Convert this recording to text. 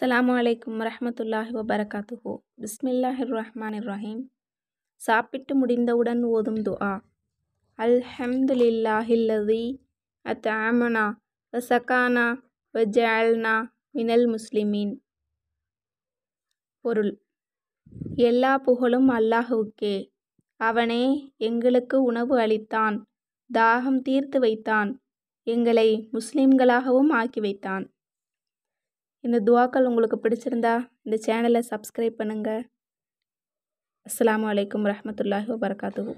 அஸ்லாம் அலைக்கும் வரமத்துல்லாஹி வபரகாத்துஹோ. பிஸ்மில்லாஹிர் ரஹ்மான் ரஹீம் சாப்பிட்டு முடிந்தவுடன் ஓதும் துஆ. அல்ஹம்துலில்லாஹில்லதி அத்அமனா வசகானா வஜஅல்னா மினல் முஸ்லிமீன். பொருள். எல்லா புகழும் அல்லாஹுவுக்கே. அவனே எங்களுக்கு உணவு அளித்தான் தாகம் தீர்த்து வைத்தான் எங்களை முஸ்லிம்களாகவும் ஆக்கி வைத்தான். இந்த துவாக்கள் உங்களுக்கு பிடிச்சிருந்தா இந்த சேனலை சப்ஸ்கிரைப் பண்ணுங்கள் அஸ்லாம் அலைக்கும் வரஹ்மத்துல்லாஹி வபரகாத்துஹு.